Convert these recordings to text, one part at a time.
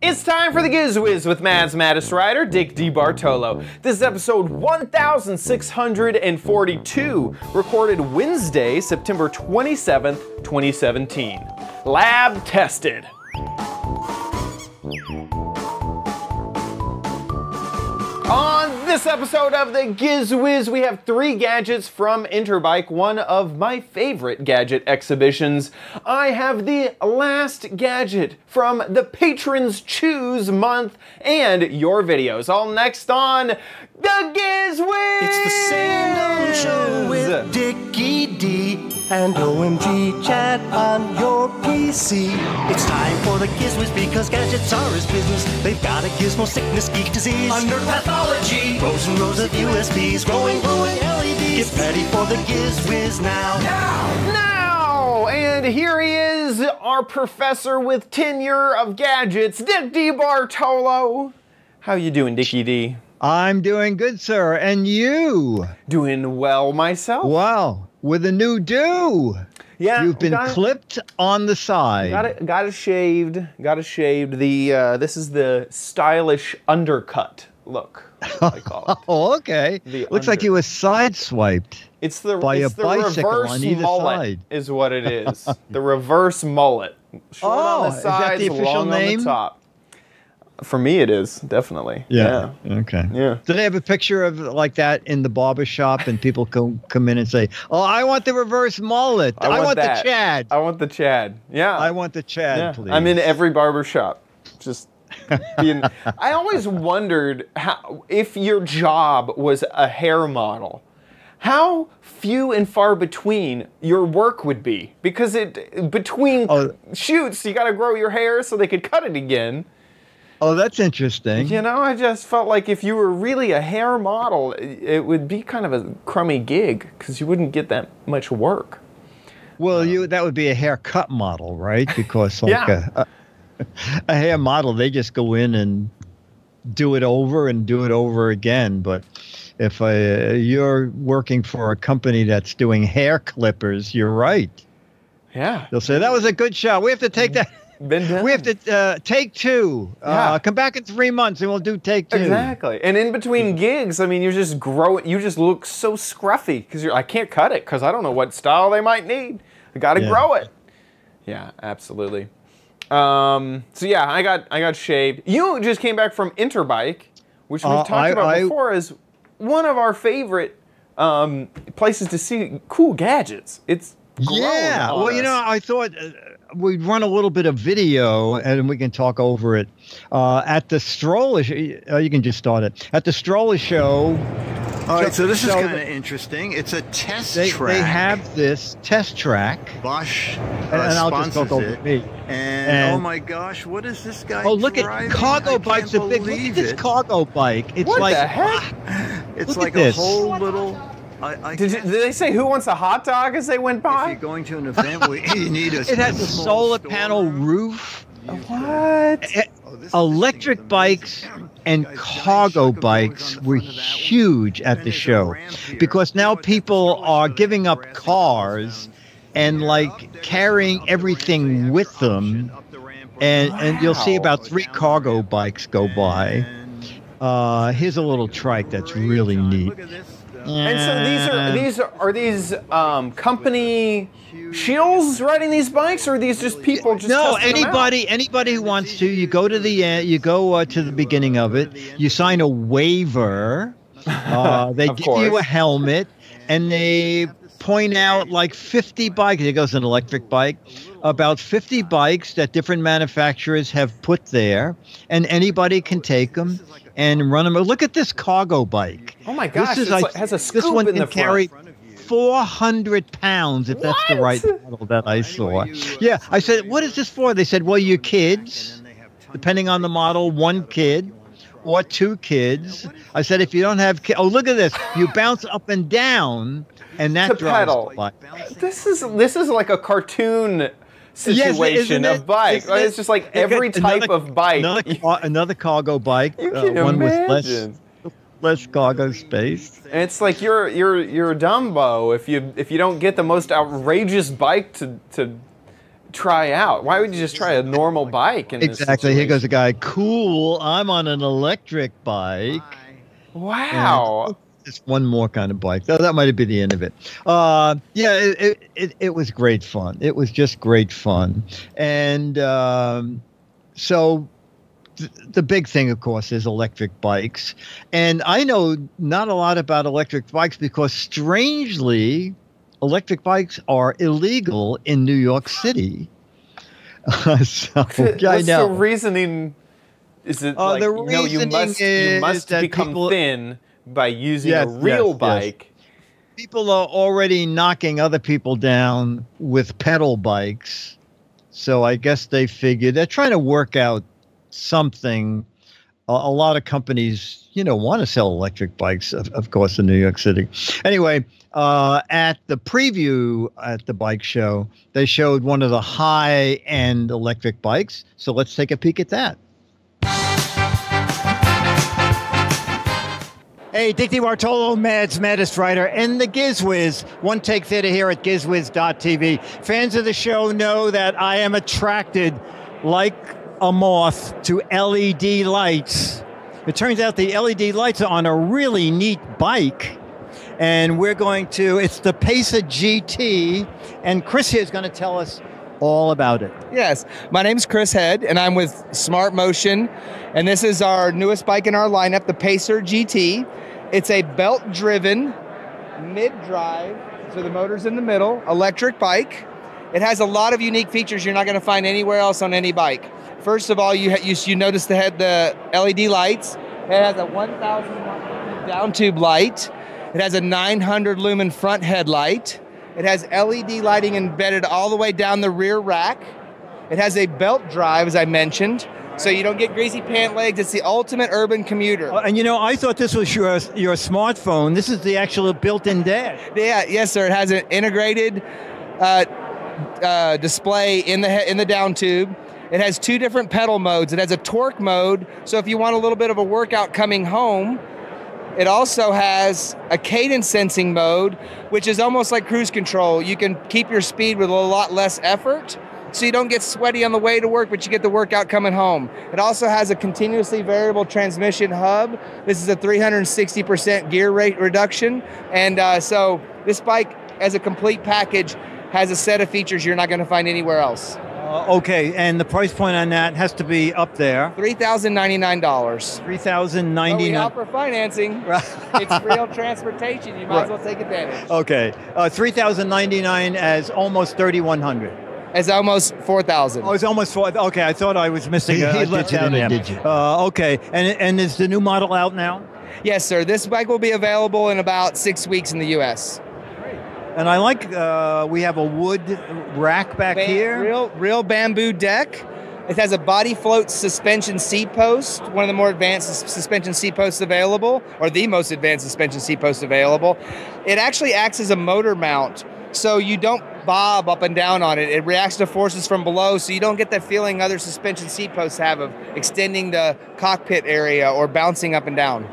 It's time for the Gizwiz with Mad's Maddest Writer, Dick DeBartolo. This is episode 1642, recorded Wednesday, September 27th, 2017. Lab tested. On this episode of the Gizwiz, we have three gadgets from Interbike, one of my favorite gadget exhibitions. I have the last gadget from the Patrons Choose month and your videos. All next on the Gizwiz! It's the Sing Show with Dickie D and OMG Chad on your PC. It's time for the Gizwiz because gadgets are his business. They've got a gizmo sickness, geek disease, under pathology, rows and rows of USBs, growing, glowing LEDs. Get ready for the Gizwiz now. Now, Now! and here he is, our professor with tenure of gadgets, Dick DeBartolo. How you doing, Dickie D? I'm doing good, sir. And you? Doing well myself. Wow, with a new do. Yeah, You've been got clipped on the side. Got it. Got it shaved. Got it shaved. The uh, this is the stylish undercut look. I call it. Oh, okay. The Looks like you were sideswiped. It's the By a the bicycle reverse on either mullet side. is what it is. the reverse mullet. Short Oh, on the is that the official long on name? the top. For me, it is definitely. Yeah. Okay. Yeah. Do they have a picture of like that in the barber shop and people come come in and say, "Oh, I want the reverse mullet. I I want want, the Chad. I want the Chad. Yeah. I want the Chad, Yeah. please." I'm in every barber shop. Just being. I always wondered how if your job was a hair model, how few and far between your work would be because it between Oh. shoots you got to grow your hair so they could cut it again. Oh, that's interesting. You know, I just felt like if you were really a hair model, it would be kind of a crummy gig because you wouldn't get that much work. Well, you that would be a haircut model, right? Because like Yeah. a, a, a hair model, they just go in and do it over and do it over again. But if uh, you're working for a company that's doing hair clippers, you're right. Yeah. They'll say that was a good shot. We have to take that. Been done. We have to uh, take two. Yeah. Uh, come back in three months and we'll do take two. Exactly. And in between gigs, I mean, you just grow it. You just look so scruffy because you're. I can't cut it because I don't know what style they might need. I got to Yeah. grow it. Yeah, absolutely. Um, so yeah, I got I got shaved. You just came back from Interbike, which we've Uh, talked I- about I- before as one of our favorite um, places to see cool gadgets. It's Yeah. Well, you know, I thought uh, we'd run a little bit of video and we can talk over it. Uh, at the stroller, uh, you can just start it. At the stroller show, All right, so this is So kind of interesting. It's a test they, track. they have this test track. Bosch uh, And, and I'll just sponsors talk over it. me. And, And- oh my gosh, what is this guy? Oh, look driving? at cargo I bikes can't big. Look at this it. cargo bike. It's What like the heck? It's Look like a this. whole little. I, I Did, you, did they say who wants a hot dog as they went if by? you're going to an event where you need a it has a solar store, panel roof. What? E- Oh, this- this Electric bikes and Got cargo bikes doors on the were front of that one. huge at the show because now You know, it's a people are giving up cars and like up there, up carrying everything so you have with them. option up the ramp or and and you'll see about three cargo bikes go by. Uh here's a little trike that's really neat Look at this. uh, And so these are these are, are these um, company shields riding these bikes, or are these just people just no testing them out? anybody anybody who wants to you go to the end you go uh, to the beginning of it you sign a waiver uh, they give you a helmet and they point out like 50 bikes It goes an electric bike about 50 bikes that different manufacturers have put there and anybody can take them and run them look at this cargo bike Oh my gosh! this is like, has a scoop this one in can the carry front. 400 pounds if that's the right model that I saw. Yeah, I said, what is this for? They said, well, your kids, depending on the model, one kid or two kids. I said, if you don't have kids, oh, look at this. You bounce up and down, and that drives pedal. the bike. This is this is like a cartoon situation isn't of bike. It? It's just like every type another- of bike. Another, car, another cargo bike, you uh, can one with less, less cargo space. And it's like you're you're you're Dumbo if you if you don't get the most outrageous bike to to try out? Why would you just try a normal bike? In this Exactly. Here goes a guy. Cool. I'm on an electric bike. Wow. Just one more kind of bike. That, that might have been the end of it. Uh, yeah, it, it, it, was great fun. It was just great fun. And um, so th- the big thing, of course, is electric bikes. And I know not a lot about electric bikes because, strangely, electric bikes are illegal in New York City. so, yeah, I What's know. the reasoning? Is it Uh, like the no? You must you must become people- thin by using Yes, a real yes, yes. bike. people are already knocking other people down with pedal bikes. So I guess they figured they're trying to work out something. A, a lot of companies, you know, want to sell electric bikes, of, of course, in New York City. Anyway, uh, at the preview at the bike show, they showed one of the high end electric bikes. So let's take a peek at that. Hey, Dick DeBartolo, Mad's Maddest Writer, and the GizWiz. One Take Theater here at GizWiz.tv. Fans of the show know that I am attracted like a moth to LED lights. It turns out the LED lights are on a really neat bike. And we're going to, it's the Pacer GT, and Chris here is going to tell us all about it. Yes, my name's Chris Head, and I'm with Smart Motion, and this is our newest bike in our lineup, the Pacer GT. It's a belt-driven, mid-drive, so the motor's in the middle, electric bike. It has a lot of unique features you're not going to find anywhere else on any bike. First of all, you you, you notice the head the LED lights. It has a 1,000 watt down tube light. It has a 900 lumen front headlight. It has LED lighting embedded all the way down the rear rack. It has a belt drive, as I mentioned, so you don't get greasy pant legs. It's the ultimate urban commuter. Uh, And you know, I thought this was your, your smartphone. This is the actual built in dash. Yeah, yes, sir. It has an integrated uh, uh, display in the in the down tube. It has two different pedal modes. It has a torque mode, so if you want a little bit of a workout coming home, it also has a cadence sensing mode, which is almost like cruise control. You can keep your speed with a lot less effort, so you don't get sweaty on the way to work, but you get the workout coming home. It also has a continuously variable transmission hub. This is a 360% gear rate reduction, and uh, so this bike, as a complete package, has a set of features you're not going to find anywhere else. Uh, okay, and the price point on that has to be up there. Three thousand ninety-nine dollars. Three thousand But ninety we offer financing. it's real transportation. You might as well take advantage. Okay, uh, three thousand ninety nine as almost thirty one hundred. It's almost four thousand. Oh, it's almost four. Okay, I thought I was missing He- a, he a left digit out in a there. digit. Uh, okay, and and is the new model out now? Yes, sir. This bike will be available in about six weeks in the U.S. And I like uh, we have a wood rack back Ba- here. Real, real bamboo deck. It has a body float suspension seat post, one of the more advanced suspension seat posts available, or the most advanced suspension seat post available. It actually acts as a motor mount, so you don't bob up and down on it. It reacts to forces from below, so you don't get that feeling other suspension seat posts have of extending the cockpit area or bouncing up and down.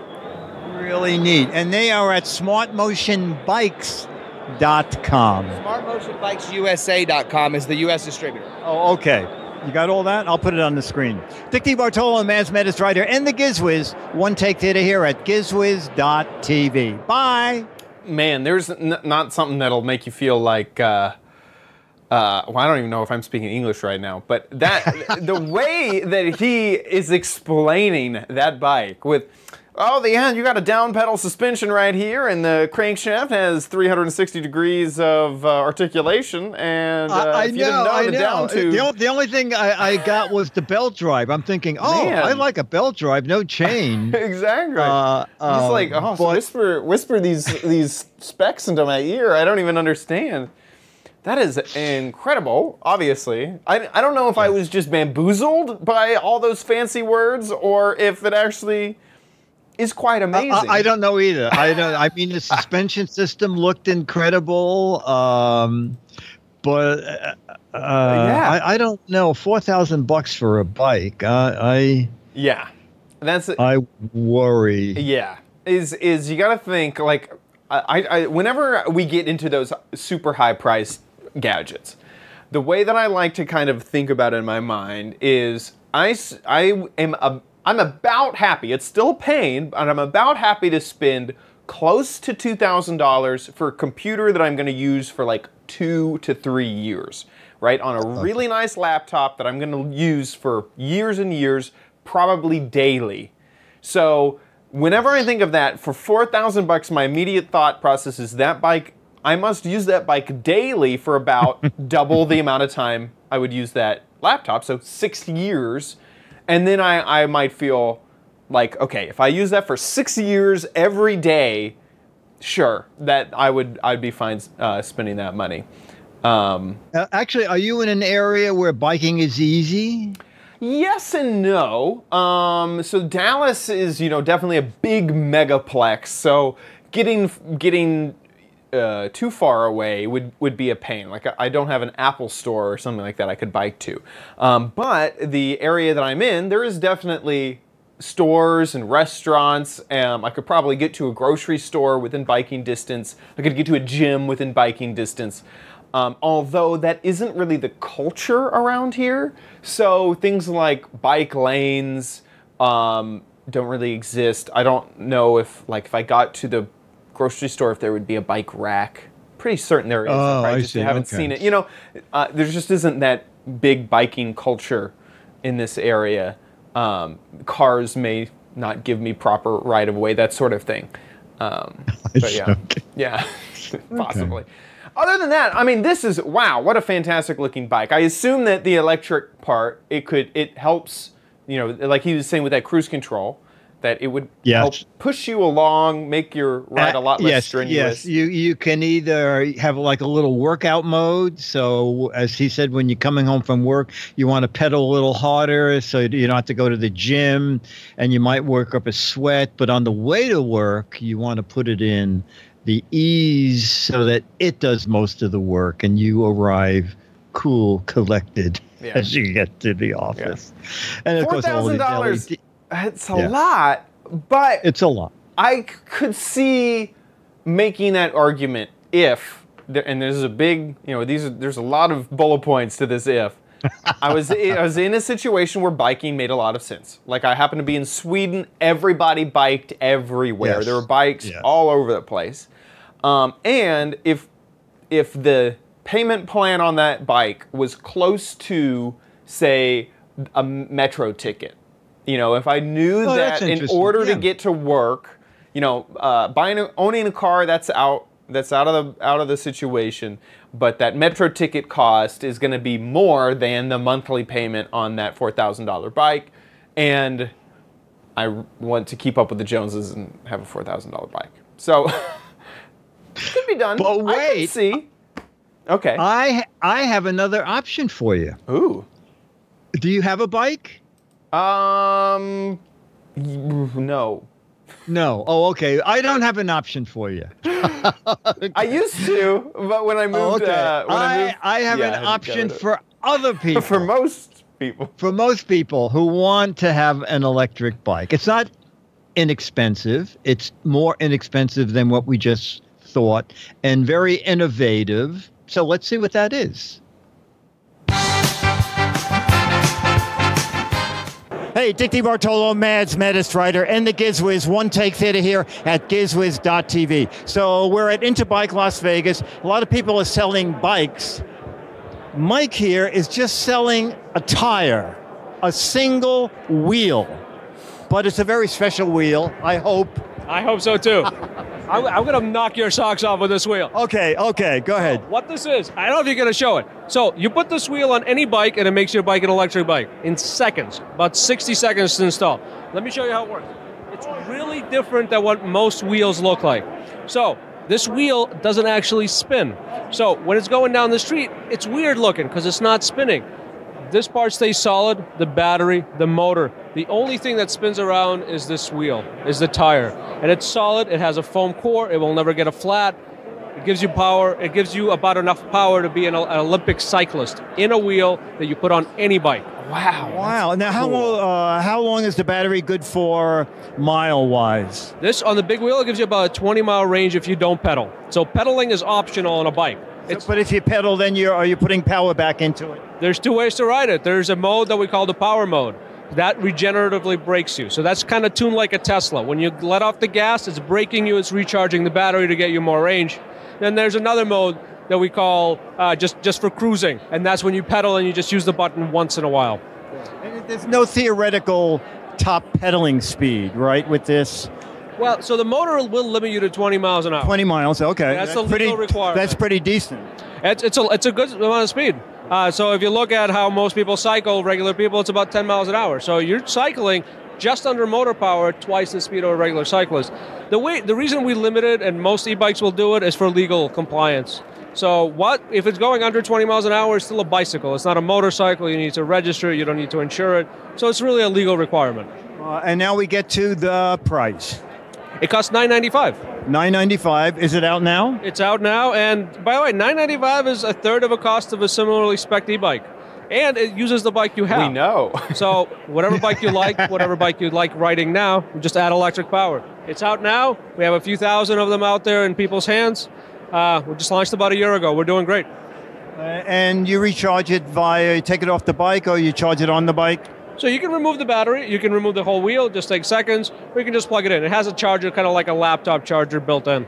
Really neat. And they are at smartmotionbikes.com. .Com smartmotionbikesusa.com is the U.S. distributor. Oh, okay. You got all that? I'll put it on the screen. Dick DeBartolo, Mad's Maddest Writer, and the Gizwiz. One Take Theater here at gizwiz.tv. Bye. Man, there's n- not something that'll make you feel like. Uh, uh, well, I don't even know if I'm speaking English right now, but that the way that he is explaining that bike with, oh, the end, you got a down pedal suspension right here, and the crankshaft has 360 degrees of uh, articulation, and uh, I, I know, know, I the know. tube. The, the only thing I, I got was the belt drive. I'm thinking, oh, Man. I like a belt drive, no chain. exactly. Uh, He's like, um, oh, so whisper, whisper these these specs into my ear. I don't even understand. That is incredible. Obviously, I, I don't know if I was just bamboozled by all those fancy words or if it actually is quite amazing. I don't know either. I don't. I mean, the suspension system looked incredible, um, but uh, uh, I, I don't know. Four thousand bucks for a bike. Uh, I Yeah, that's I worry. Yeah, is is you got to think like I, I whenever we get into those super high price gadgets, the way that I like to kind of think about it in my mind is I I am a, I'm about happy. It's still pain, but I'm about happy to spend close to $2,000 for a computer that I'm going to use for like two to three years, right? On a really nice laptop that I'm going to use for years and years, probably daily. So whenever I think of that, for 4,000 bucks, my immediate thought process is that bike, I must use that bike daily for about double the amount of time I would use that laptop, so six years. And then I, I might feel like, okay, if I use that for six years every day, sure, that I would I'd be fine uh, spending that money. Um, Uh, actually, are you in an area where biking is easy? Yes and no. Um, so Dallas is, you know, definitely a big megaplex. So getting getting uh, too far away would would be a pain. Like I- don't have an Apple store or something like that I could bike to. Um, but the area that I'm in, there is definitely stores and restaurants. Um, I could probably get to a grocery store within biking distance. I could get to a gym within biking distance. Um, although that isn't really the culture around here. So things like bike lanes um, don't really exist. I don't know if, like, if I got to the grocery store, if there would be a bike rack. Pretty certain there is. Oh, I I just see, haven't okay. seen it. You know, uh, there just isn't that big biking culture in this area. Um, cars may not give me proper right of way, that sort of thing. Um, but yeah, Okay. yeah, possibly. Other than that, I mean, this is wow, what a fantastic looking bike. I assume that the electric part, it could, it helps, you know, like he was saying with that cruise control, that it would Yes. help push you along, make your ride a lot less yes, strenuous. Yes, you you can either have like a little workout mode. So as he said, when you're coming home from work, you want to pedal a little harder, so you don't have to go to the gym, and you might work up a sweat. But on the way to work, you want to put it in the ease so that it does most of the work, and you arrive cool, collected Yeah. as you get to the office. And of Four course, all the dollars. It's a Yeah. lot, but It's a lot. I c- could see making that argument if, there, and there's a big, you know, these there's a lot of bullet points to this if. I was I was in a situation where biking made a lot of sense. Like I happened to be in Sweden, everybody biked everywhere. Yes. There were bikes Yes. all over the place. Um, and if if the payment plan on that bike was close to, say, a metro ticket, you know, if I knew Oh, that in order to get to work, you know, uh, buying a, owning a car that's out that's out of the out of the situation, but that metro ticket cost is going to be more than the monthly payment on that four thousand dollar bike, and I want to keep up with the Joneses and have a four thousand dollar bike. So could be done. But wait. see. Okay. I I have another option for you. Ooh. Do you have a bike? Um. No. No. Oh, okay. I don't have an option for you. I used to, but when I moved, Oh, okay. uh, when I, I, moved, I have yeah, an go option for other people. for most people. for most people who want to have an electric bike. It's not inexpensive. It's more inexpensive than what we just thought and very innovative. So let's see what that is. Hey, Dick DeBartolo, Mad's Maddest writer, and the Gizwiz One Take Theater here at gizwiz.tv. So we're at Interbike Las Vegas. A lot of people are selling bikes. Mike here is just selling a tire, a single wheel. But it's a very special wheel, I hope. I hope so too. I'm, I'm gonna knock your socks off with this wheel. Okay, okay, go ahead. What this is, I don't know if you're gonna show it. So you put this wheel on any bike and it makes your bike an electric bike in seconds, about 60 seconds to install. Let me show you how it works. It's really different than what most wheels look like. So this wheel doesn't actually spin. So when it's going down the street, it's weird looking because it's not spinning. This part stays solid, the battery, the motor. The only thing that spins around is this wheel, is the tire. And it's solid, it has a foam core, it will never get a flat. It gives you power, it gives you about enough power to be an, an Olympic cyclist in a wheel that you put on any bike. Wow. Wow. Now, how, long, uh, how long is the battery good for mile wise? This on the big wheel it gives you about a 20 mile range if you don't pedal. So pedaling is optional on a bike. It's But if you pedal, then you're are you putting power back into it? there's two ways to ride it. There's a mode that we call the power mode. That regeneratively breaks you. So that's kind of tuned like a Tesla. When you let off the gas, it's braking you, it's recharging the battery to get you more range. Then there's another mode that we call uh, just just for cruising, and that's when you pedal and you just use the button once in a while. And There's no theoretical top pedaling speed, right? With this Well, so the motor will limit you to 20 miles an hour. 20 miles. Okay, That's the pretty. legal requirement. That's pretty decent. It's, it's, a, it's a good amount of speed. Uh, so if you look at how most people cycle, regular people, it's about 10 miles an hour. So you're cycling just under motor power, twice the speed of a regular cyclist. The way, the reason we limit it, and most e-bikes will do it, is for legal compliance. So what if it's going under 20 miles an hour? It's still a bicycle. It's not a motorcycle. You need to register. You don't need to insure it. So it's really a legal requirement. Uh, and now we get to the price. It costs 9.95. 995. Is it out now? It's out now, and by the way, 9.95 is a third of a cost of a similarly spec e-bike, and it uses the bike you have. We know. So whatever bike you like, whatever bike you like riding now, just add electric power. It's out now. We have a few thousand of them out there in people's hands. Uh, we just launched about a year ago. We're doing great. Uh, and you recharge it via you take it off the bike or you charge it on the bike. So you can remove the battery, you can remove the whole wheel, just takes seconds, or you can just plug it in. It has a charger, kind of like a laptop charger built in.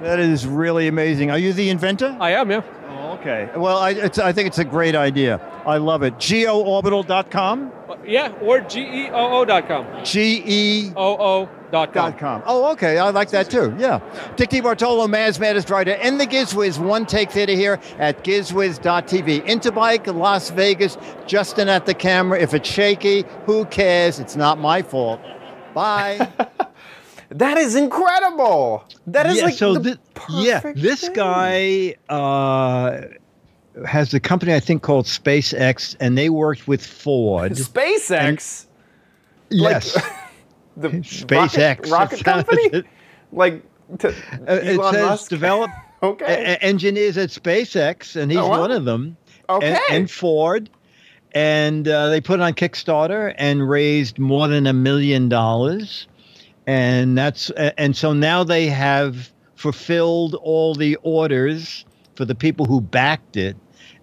That is really amazing. Are you the inventor? I am, yeah. Oh, okay. Well, I, it's, I think it's a great idea. I love it. GeoOrbital.com? Uh, yeah, or geoo.com. G E oo.com. Dot com. Oh, okay. I like that too. Yeah. Dick Bartolo, Mads Maddest Rider, and the GizWiz One Take Theater here at GizWiz.tv. Interbike, Las Vegas. Justin at the camera. If it's shaky, who cares? It's not my fault. Bye. That is incredible. That is yeah, like so the thi- yeah, this thing. guy uh, has a company I think called SpaceX, and they worked with Ford. SpaceX, yes, the SpaceX. rocket, rocket company, like to Uh, it Elon says Musk. develop Okay. engineers at SpaceX, and he's Oh, wow. one of them. Okay. And, and Ford, and uh, they put it on Kickstarter and raised more than a million dollars, and that's and so now they have fulfilled all the orders for the people who backed it,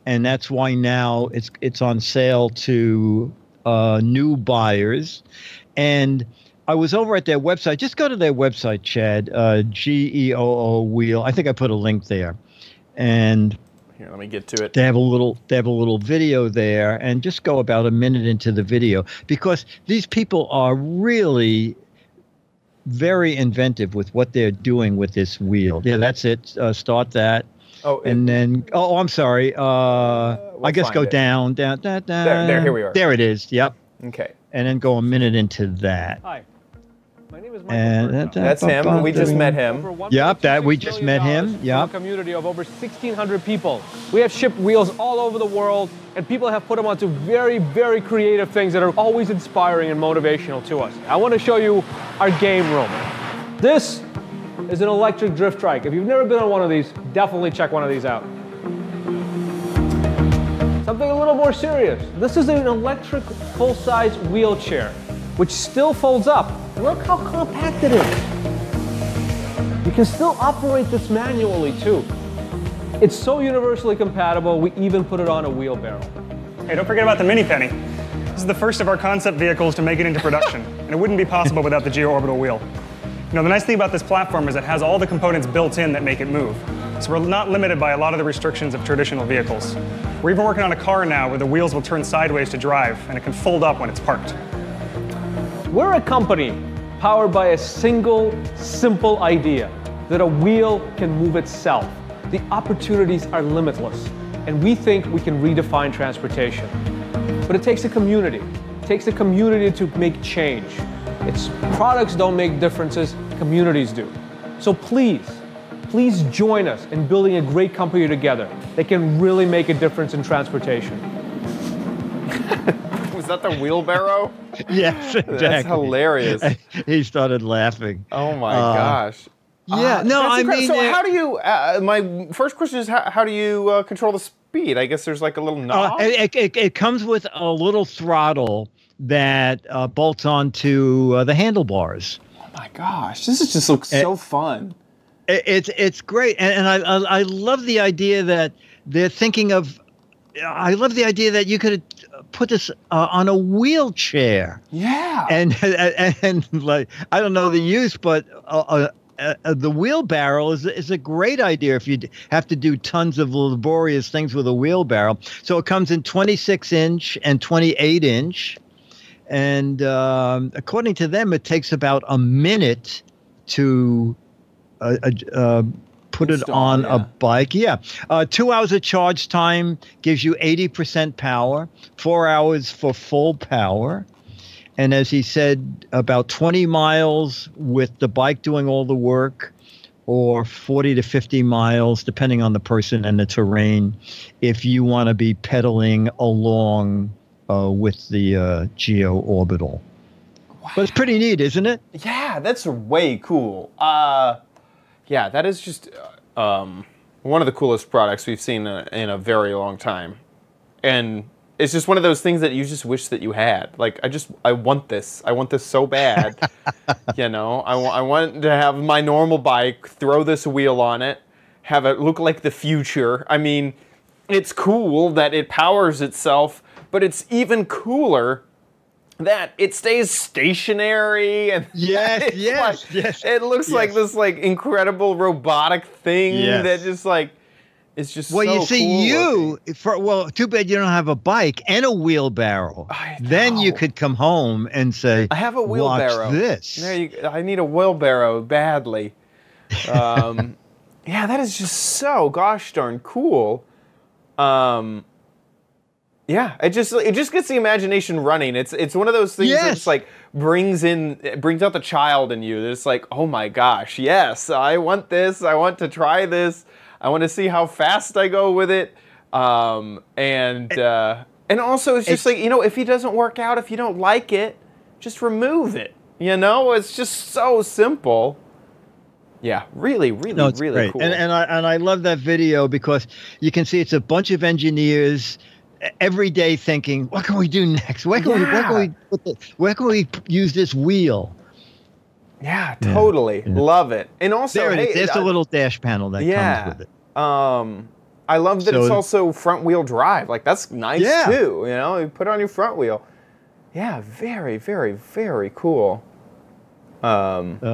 and that's why now it's it's on sale to uh, new buyers, and. I was over at their website. Just go to their website, Chad. Uh, G E O O Wheel. I think I put a link there, and Here, let me get to it. they have a little they have a little video there, and just go about a minute into the video because these people are really very inventive with what they're doing with this wheel. Yeah, that's it. Uh, start that. Oh, And then, oh, I'm sorry. Uh, I we'll guess go it. down, down, down, down. There- there, here we are. There it is. Yep. okay. And then go a minute into that. Hi. And Bergdahl. that- That's him. We just met him. Yep, that we just met him, from yep. Community of over 1,600 people. We have shipped wheels all over the world, and people have put them onto very, very creative things that are always inspiring and motivational to us. I want to show you our game room. This is an electric drift trike. If you've never been on one of these, definitely check one of these out. Something a little more serious. This is an electric full-size wheelchair, which still folds up. Look how compact it is. You can still operate this manually too. It's so universally compatible, we even put it on a wheelbarrow. Hey, don't forget about the Mini Penny. This is the first of our concept vehicles to make it into production, and it wouldn't be possible without the Geo-Orbital wheel. You know, the nice thing about this platform is it has all the components built in that make it move. So we're not limited by a lot of the restrictions of traditional vehicles. We're even working on a car now where the wheels will turn sideways to drive, and it can fold up when it's parked. We're a company powered by a single, simple idea that a wheel can move itself. The opportunities are limitless, and we think we can redefine transportation. But it takes a community. It takes a community to make change. Its products don't make differences, communities do. So please, please join us in building a great company together that can really make a difference in transportation. Was that the wheelbarrow? Yes, exactly. That's hilarious. he started laughing. Oh my Uh, gosh. Yeah, Uh, no, I incredible. mean, So uh, how do you? Uh, my first question is how, how do you uh, control the speed? I guess there's like a little Uh, knob. it, it, it comes with a little throttle that uh, bolts onto uh, the handlebars. oh my gosh, this is just looks Eh. so fun. It- It's it's great, and, and I, I I love the idea that they're thinking of. I love the idea that you could put this uh, on a wheelchair, Yeah. and, and and like I don't know the use, but uh, uh, uh, the wheelbarrow is is a great idea if you have to do tons of laborious things with a wheelbarrow. So it comes in 26 inch and 28 inch, and um, according to them, it takes about a minute to uh, uh, put it on yeah. a bike. Yeah, uh, two hours of charge time gives you 80% power. Four hours for full power. And as he said, about 20 miles with the bike doing all the work, or 40 to 50 miles, depending on the person and the terrain, if you want to be pedaling along uh, with the uh, Geo Orbital. But it's pretty neat, isn't it? Yeah, that's way cool. Uh, yeah, that is just uh, um, one of the coolest products we've seen uh, in a very long time, and it's just one of those things that you just wish that you had. Like, I just, I want this. I want this so bad. you know, I, I want to have my normal bike, throw this wheel on it, have it look like the future. I mean, it's cool that it powers itself, but it's even cooler that it stays stationary and Yes, yes, like- yes, It looks like this like incredible robotic thing Yes. that just like it's just Well, so you see, cool you looking. for well, too bad you don't have a bike and a wheelbarrow. Then you could come home and say, I have a "Watch wheelbarrow. this." There you, I need a wheelbarrow badly. Um, yeah, that is just so gosh darn cool. Um, yeah, it just it just gets the imagination running. It's it's one of those things that Yes. just like brings in it brings out the child in you. It's like, oh my gosh, yes, I want this. I want to try this. I want to see how fast I go with it. Um, and uh, and also it's just like you know, if he doesn't work out, if you don't like it, just remove it. You know, it's just so simple. Yeah, really, really, No, really great. cool. And and I and I love that video because you can see it's a bunch of engineers every day thinking, what can we do next? Where can we where can we put the, where can we use this wheel? yeah, totally love it. And also, There it hey, is. There's a little dash panel that yeah. comes with it. Um, I love that So- it's also front wheel drive. Like that's nice Yeah. too. You know, you put it on your front wheel. Yeah, very, very, very cool. Um, Uh,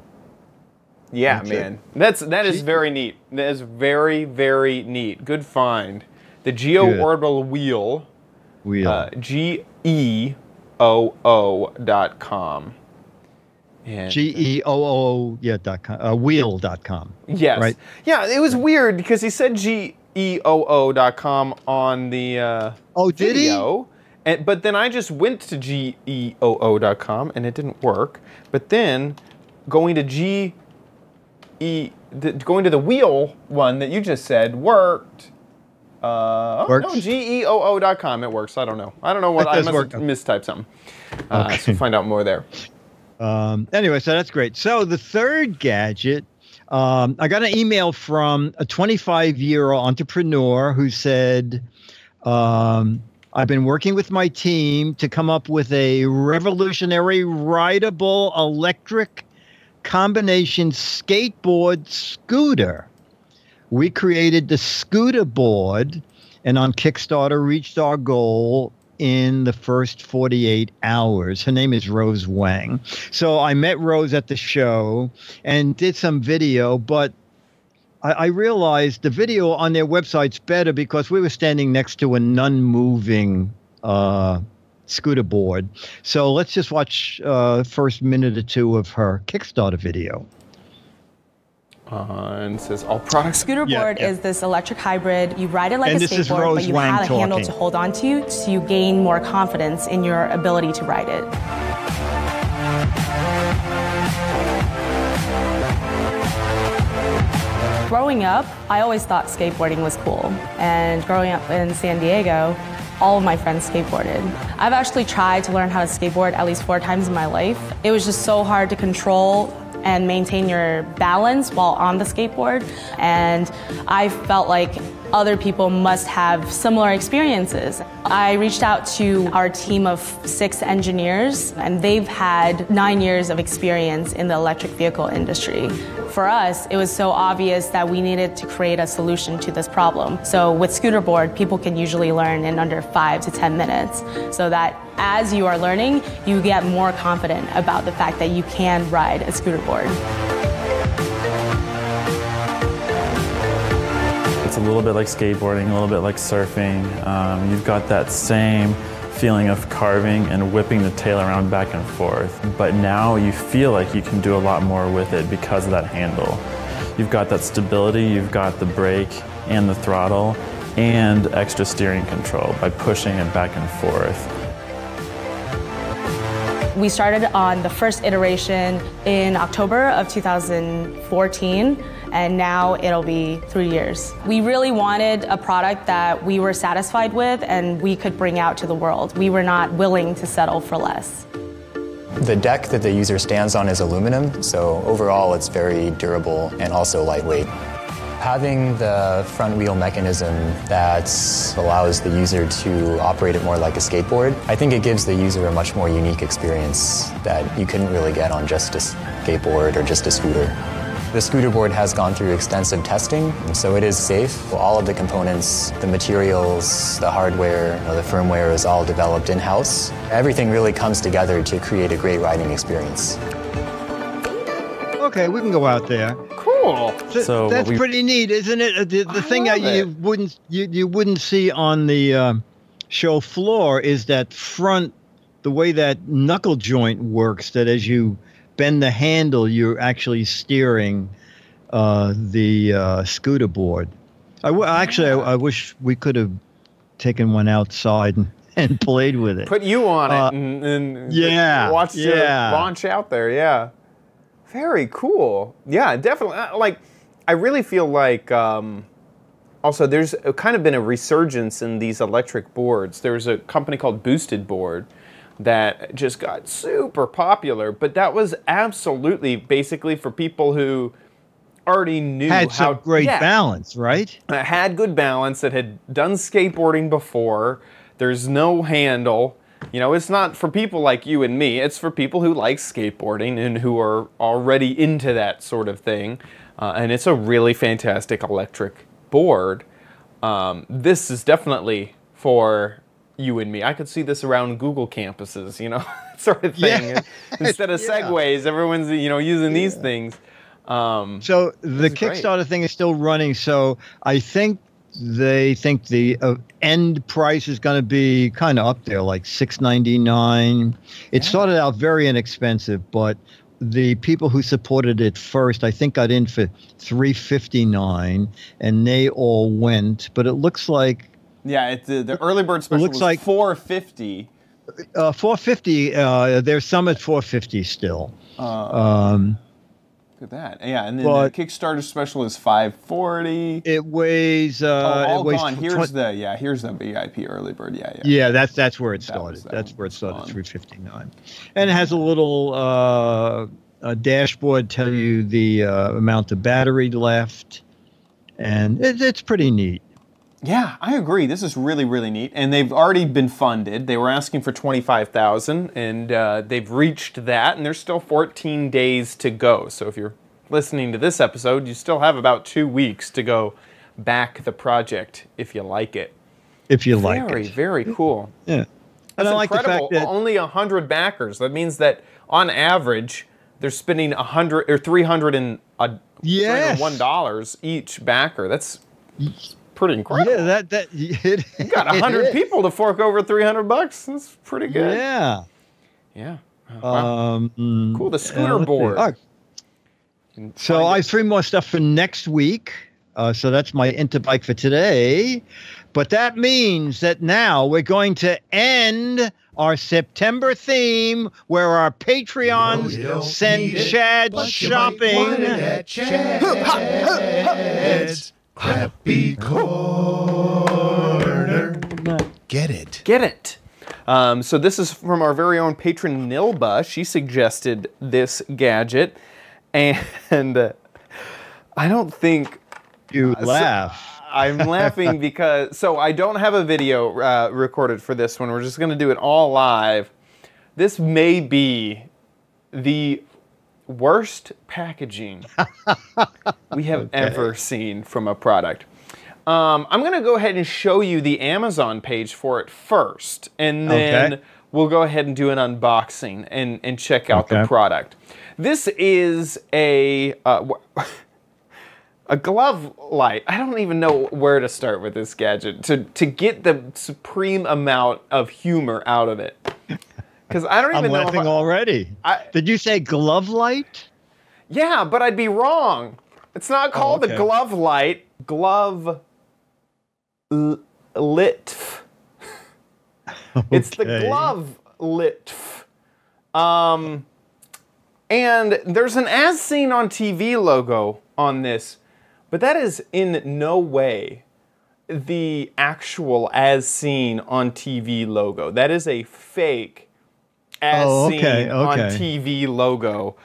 yeah, that's it. man, that's that is very neat. That is very, very neat. Good find. The Geo Good. Orbital Wheel. Wheel. Uh, G E O O dot com. G E O O yeah dot com uh, wheel dot com. Yes. Right. Yeah, it was weird because he said G E O O dot com on the uh, Oh, did he? video. And, but then I just went to G E O O dot com and it didn't work. But then going to G E the, going to the wheel one that you just said worked. Uh, oh, Works? no, G E O O dot com. It works. I don't know. I don't know what I must work. have mistyped something. Uh, Okay. So find out more there. Um, anyway, so that's great. So the third gadget, um, I got an email from a 25 year old entrepreneur who said, um, I've been working with my team to come up with a revolutionary rideable electric combination skateboard scooter. We created the scooter board and on Kickstarter reached our goal in the first 48 hours. Her name is Rose Wang. So I met Rose at the show and did some video, but I, I realized the video on their website's better because we were standing next to a non moving uh, scooter board. So let's just watch uh, first minute or two of her Kickstarter video. Uh, and says all products. Scooter board yeah. is this electric hybrid. You ride it like And a skateboard, but you Wang have a handle to hold on to, so you gain more confidence in your ability to ride it. Growing up, I always thought skateboarding was cool. And growing up in San Diego, all of my friends skateboarded. I've actually tried to learn how to skateboard at least four times in my life. It was just so hard to control and maintain your balance while on the skateboard. And I felt like other people must have similar experiences. I reached out to our team of six engineers, and they've had nine years of experience in the electric vehicle industry. For us, it was so obvious that we needed to create a solution to this problem. So with Scooterboard, people can usually learn in under five to 10 minutes, so that as you are learning, you get more confident about the fact that you can ride a scooter board. It's a little bit like skateboarding, a little bit like surfing. Um, you've got that same feeling of carving and whipping the tail around back and forth. But now you feel like you can do a lot more with it because of that handle. You've got that stability, you've got the brake and the throttle, and extra steering control by pushing it back and forth. We started on the first iteration in October of 2014, and now it'll be three years. We really wanted a product that we were satisfied with and we could bring out to the world. We were not willing to settle for less. The deck that the user stands on is aluminum, so overall it's very durable and also lightweight. Having the front wheel mechanism that allows the user to operate it more like a skateboard, I think it gives the user a much more unique experience that you couldn't really get on just a skateboard or just a scooter. The scooter board has gone through extensive testing, so it is safe. All of the components, the materials, the hardware, you know, the firmware is all developed in-house. Everything really comes together to create a great riding experience. Okay, we can go out there. Cool. Th- So that's we- pretty neat, isn't it? The, the thing that you it. wouldn't you, you wouldn't see on the um, show floor is that front, the way that knuckle joint works. That as you bend the handle, you're actually steering uh, the uh, scooter board. I w- actually, I, I wish we could have taken one outside and, and played with it. Put you on Uh, it and, and yeah, watch you yeah. launch out there. Yeah. Very cool. Yeah, definitely. Uh, Like, I really feel like. Um, also, there's kind of been a resurgence in these electric boards. There's a company called Boosted Board that just got super popular, but that was absolutely basically for people who already knew Had how some great yeah, balance, right? had good balance, that had done skateboarding before. There's no handle. You know, it's not for people like you and me. It's for people who like skateboarding and who are already into that sort of thing. Uh, and it's a really fantastic electric board. Um, this is definitely for you and me. I could see this around Google campuses, you know, sort of thing. Yeah. Instead of Yeah. segways, everyone's you know using these things. Um, So the is great. Kickstarter thing is still running. So I think they think the uh, end price is going to be kind of up there, like six ninety nine. It started out very inexpensive, but the people who supported it first, I think, got in for three fifty nine, and they all went. But it looks like yeah, it, the, the early bird special looks was like- 450. uh, four fifty. Uh, there's some at four fifty still. um, Look at that. Yeah, and then But- the Kickstarter special is 540. it weighs. Uh, oh, all it weighs gone. Here's the yeah. Here's the VIP early bird. Yeah, yeah. Yeah, that's that's where it started. that that's where it started. Three fifty nine, and it has a little uh, a dashboard tell you the uh, amount of battery left, and it, it's pretty neat. Yeah, I agree. This is really, really neat, and they've already been funded. They were asking for twenty-five thousand, and uh, they've reached that, and there's still fourteen days to go. So if you're listening to this episode, you still have about two weeks to go back the project if you like it. If you like it, very very cool. yeah. And That's I like the fact that Only hundred backers. That means that on average, they're spending a hundred or three hundred and a Yes. one dollars each backer. That's pretty incredible. yeah, that that it, you got a hundred people to fork over three hundred bucks. That's pretty good. Yeah. Yeah. Wow. Um, Cool, the uh, scooter let's board. All right. So I it. have three more stuff for next week. Uh, so that's my Interbike for today. But that means that now we're going to end our September theme where our Patreons send Chad shopping. Crappy corner. Get it. Get it. Um, so this is from our very own patron Nilba. She suggested this gadget. and uh, I don't think you so- laugh. I'm laughing because so I don't have a video uh, recorded for this one. We're just going to do it all live. This may be the worst packaging we have ever seen from a product. Um, I'm going to go ahead and show you the Amazon page for it first, and then Okay. we'll go ahead and do an unboxing and, and check out the product. This is a uh, a glove light. I don't even know where to start with this gadget to to get the supreme amount of humor out of it. Because I don't I'm even know. if laughing I- already. Did you say glove light? yeah, but I'd be wrong. It's not called the okay. glove light. Glove lit. It's the Okay. glove lit. Um, and there's an as seen on TV logo on this, but that is in no way the actual as seen on TV logo. That is a fake as Oh, okay, seen on. TV logo.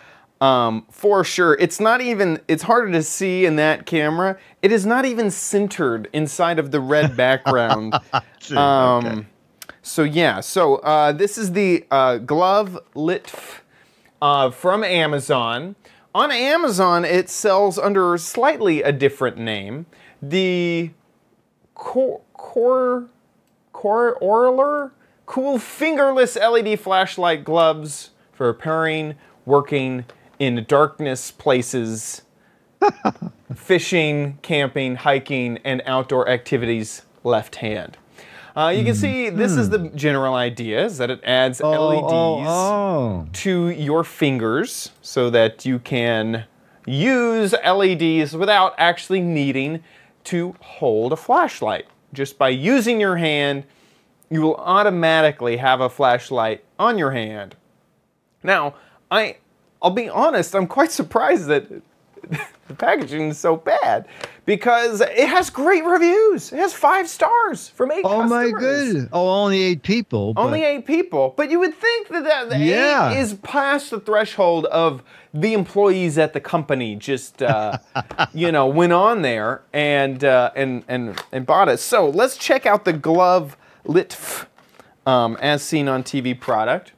Um, for sure. It's not even, it's harder to see in that camera. It is not even centered inside of the red background. Um, okay. So, yeah, so uh, this is the uh, Glove Litf uh, from Amazon. On Amazon, it sells under slightly a different name. The Core, Core, Core Orler Cool Fingerless LED Flashlight Gloves for repairing, working in darkness places, fishing, camping, hiking, and outdoor activities left hand. Uh, you can see this is the general idea is that it adds LEDs oh, oh. to your fingers so that you can use LEDs without actually needing to hold a flashlight. Just by using your hand, you will automatically have a flashlight on your hand. Now, I I'll be honest, I'm quite surprised that the packaging is so bad because it has great reviews. It has five stars from eight. my customers. My good. Oh, only eight people. but- Only eight people, but you would think that that the Yeah. eight is past the threshold of the employees at the company just uh, you know went on there and uh, and and and bought it. So let's check out the glove Litf um, as seen on TV product.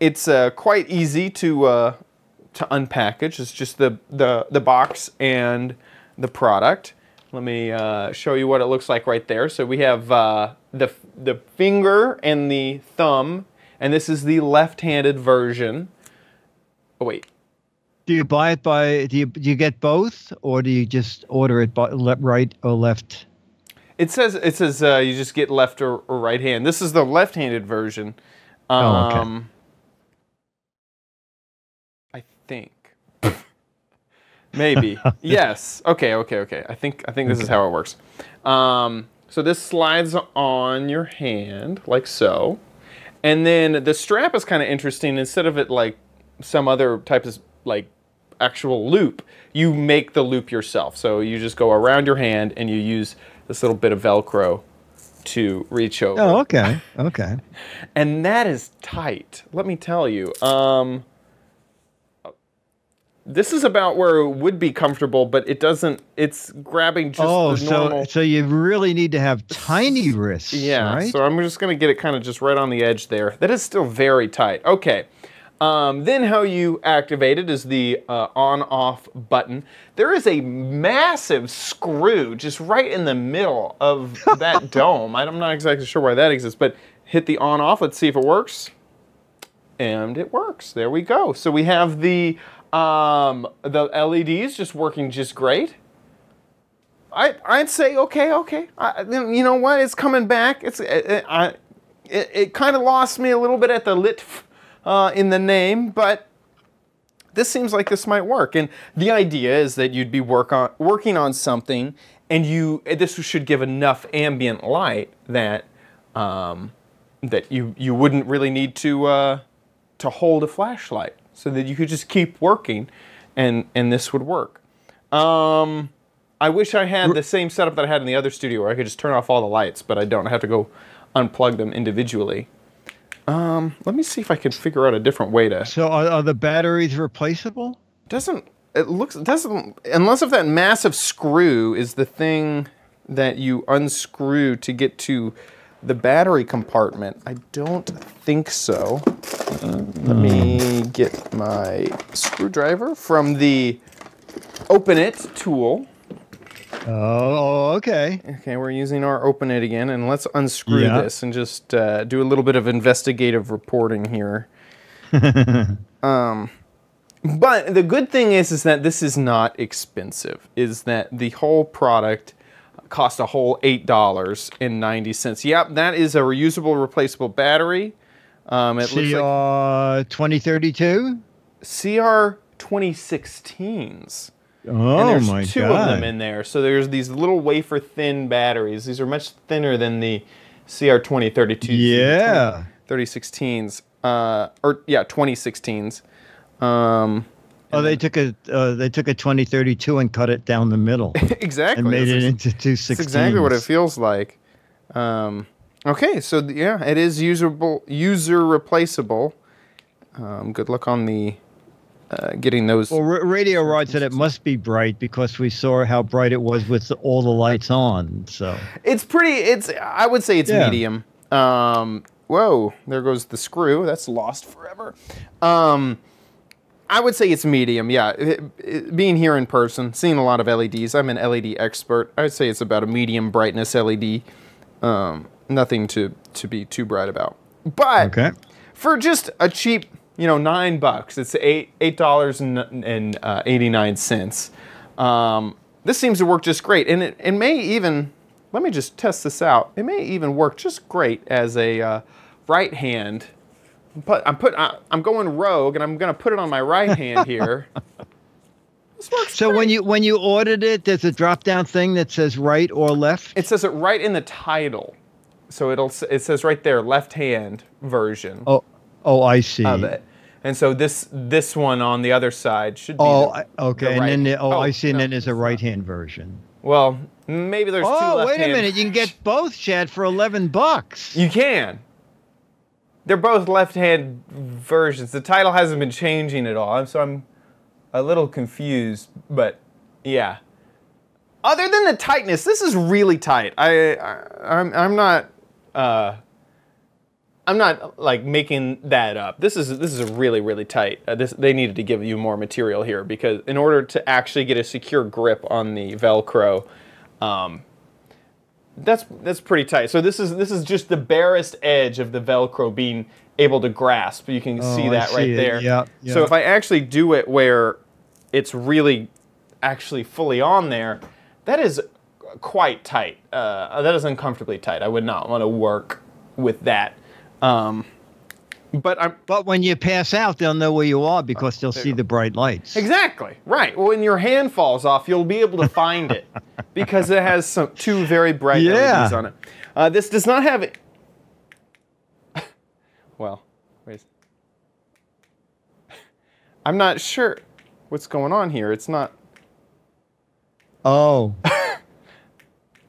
It's uh, quite easy to uh, to unpackage. It's just the the the box and the product. Let me uh, show you what it looks like right there. So we have uh, the the finger and the thumb, and this is the left-handed version. Oh wait, Do you buy it by? Do you do you get both, or do you just order it by right or left? It says it says uh, you just get left or, or right hand. This is the left-handed version. Um, Oh, okay. I think. Maybe. yes. Okay. Okay. Okay. I think I think this is how it works. Um, so this slides on your hand like so, and then the strap is kind of interesting. Instead of it like some other type of like actual loop, you make the loop yourself. So you just go around your hand and you use this little bit of Velcro to reach over. Oh, okay, okay. And that is tight. Let me tell you. Um, this is about where it would be comfortable, but it doesn't. It's grabbing just oh, the so normal. so you really need to have tiny wrists, yeah. right? So I'm just gonna get it kind of just right on the edge there. That is still very tight. Okay. Um, then how you activate it is the uh, on-off button. There is a massive screw just right in the middle of that dome. I'm not exactly sure why that exists, but hit the on-off. Let's see if it works. And it works. There we go. So we have the um, the LEDs just working just great. I I'd say okay, okay. I, you know what? It's coming back. It's it, I, it, it kind of lost me a little bit at the lit uh, in the name, but this seems like this might work. And the idea is that you'd be work on working on something, and you this should give enough ambient light that um, that you you wouldn't really need to uh, to hold a flashlight, so that you could just keep working, and and this would work. Um, I wish I had the same setup that I had in the other studio where I could just turn off all the lights, but I don't I have to go unplug them individually. Um, let me see if I can figure out a different way to. So are, are the batteries replaceable? Doesn't it looks it doesn't unless if that massive screw is the thing that you unscrew to get to the battery compartment. I don't think so. Let me get my screwdriver from the Open It tool. Oh, okay. Okay, we're using our Open It again, and let's unscrew Yeah. this and just uh, do a little bit of investigative reporting here. um, but the good thing is, is that this is not expensive. Is that the whole product cost a whole eight dollars and ninety cents? Yep, that is a reusable, replaceable battery. Um, it looks like CR 2032? CR 2016s. Oh, and there's my two God. of them in there. So there's these little wafer thin batteries. These are much thinner than the CR 2032. Yeah. 3016s. Uh, or yeah, 2016s. Um, Oh, they took a uh, they took a 2032 and cut it down the middle. exactly. And made That's it into two That's exactly what it feels like. Um, okay, so yeah, it is usable, user replaceable. Um, good luck on the uh, getting those. Well, Ra- Radio Rod said it must be bright because we saw how bright it was with all the lights on. So It's pretty. It's. I would say it's Yeah. medium. Um, whoa, there goes the screw. That's lost forever. Um, I would say it's medium. Yeah, It- it- being here in person, seeing a lot of LEDs. I'm an LED expert. I would say it's about a medium brightness LED. Um, nothing to to be too bright about. But okay. for just a cheap, you know, nine bucks, it's eight eight dollars and and uh, eighty nine cents. Um, this seems to work just great, and it, it may even. Let me just test this out. It may even work just great as a uh, right hand. But I'm put. I'm going rogue, and I'm going to put it on my right hand here. So when you when you ordered it, there's a drop down thing that says right or left. It says it right in the title, so it'll it says right there, left hand version. Oh, oh, I see. of it. And so this this one on the other side should be. Oh, the- I- the okay. And then the, oh, I oh, see. And then there's a right hand version. Well, maybe there's two Oh, wait a minute! You can get both, Chad, for eleven bucks. You can. They're both left-hand versions. The title hasn't been changing at all, so I'm a little confused. But yeah, other than the tightness, this is really tight. I, I I'm I'm not uh, I'm not like making that up. This is this is really really tight. Uh, this they needed to give you more material here because in order to actually get a secure grip on the Velcro. Um, that's that's pretty tight. So this is this is just the barest edge of the Velcro being able to grasp. You can Oh, see that see right it. there. Yeah, So if I actually do it where it's really actually fully on there, that is quite tight. Uh, that is uncomfortably tight. I would not want to work with that. Um, but I'm But when you pass out, they'll know where you are because they'll see the bright lights. Exactly. Right. Well, when your hand falls off, you'll be able to find it because it has some two very bright Yeah. LEDs on it. Uh, this does not have. It. well, wait. I'm not sure what's going on here. It's not. Oh,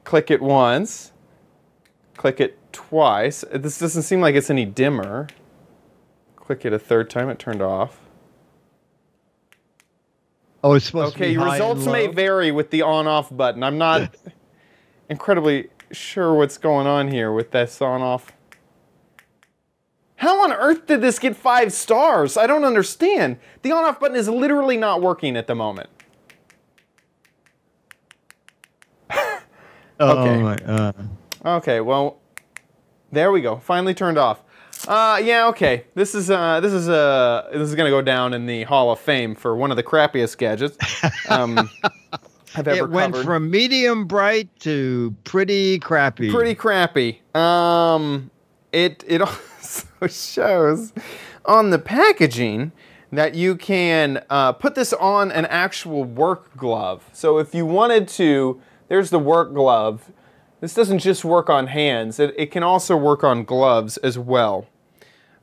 Click it once. Click it twice. This doesn't seem like it's any dimmer. Click it a third time. It turned off. oh, it's supposed to Okay, be your results may vary with the on-off button. I'm not incredibly sure what's going on here with this on-off. How on earth did this get five stars? I don't understand. The on-off button is literally not working at the moment. Oh, Okay. my, uh, Okay, well, there we go. Finally turned off. Uh, yeah, okay. This is uh, this is uh, this is gonna go down in the Hall of Fame for one of the crappiest gadgets um, I've ever it went covered. from medium bright to pretty crappy. pretty crappy. Um, it it also shows on the packaging that you can uh, put this on an actual work glove. So if you wanted to, there's the work glove. This doesn't just work on hands; it, it can also work on gloves as well.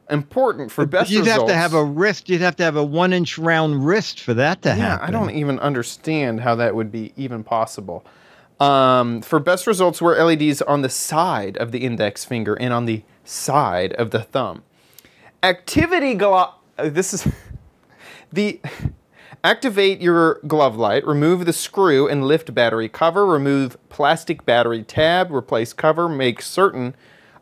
Important for best results. You'd results. have to have a wrist. You'd have to have a one-inch round wrist for that to Yeah, happen. Yeah, I don't even understand how that would be even possible. Um, for best results, wear LEDs on the side of the index finger and on the side of the thumb. Activity glo- uh, This is the Activate your glove light, remove the screw and lift battery cover, remove plastic battery tab, replace cover, make certain